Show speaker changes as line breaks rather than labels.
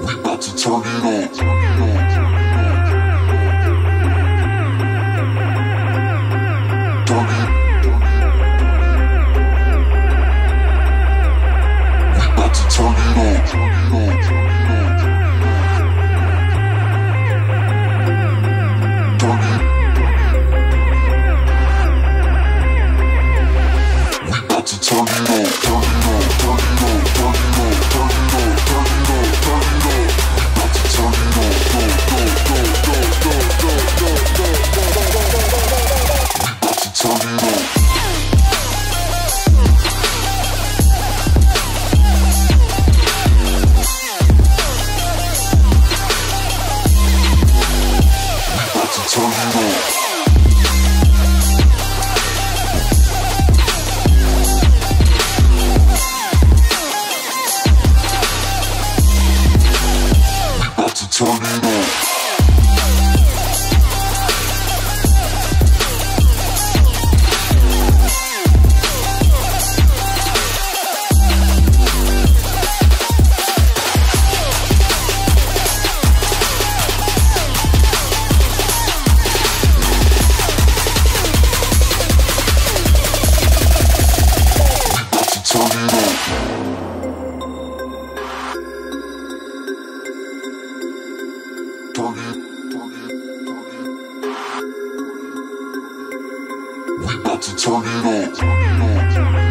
We got to turn it on. turn it up. We got to turn it up. Turn it up.